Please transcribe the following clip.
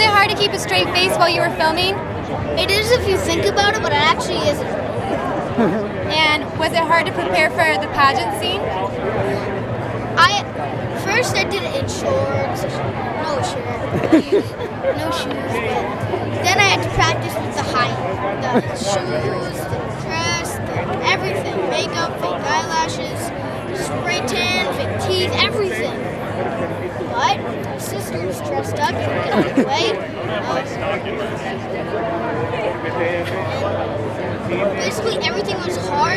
hard to keep a straight face while you were filming? It is if you think about it, but it actually isn't. And was it hard to prepare for the pageant scene? I first I did it in shorts, no shirt, no shoes. But then I had to practice with the height, the shoes, the But my sister was dressed up, out of the way. Uh, basically, everything was hard.